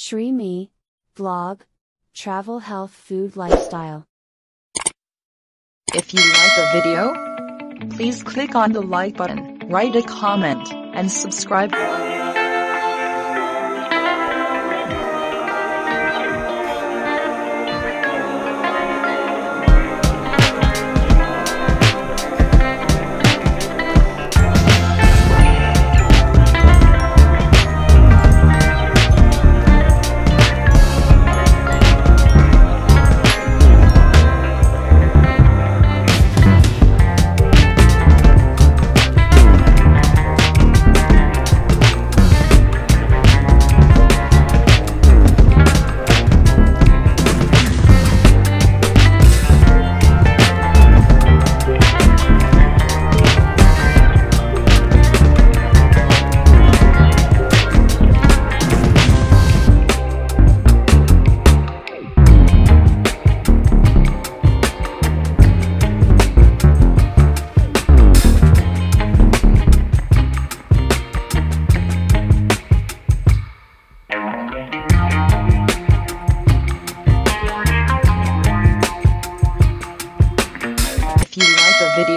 Shreeme, vlog, travel health food lifestyle. If you like the video, please click on the like button, write a comment, and subscribe.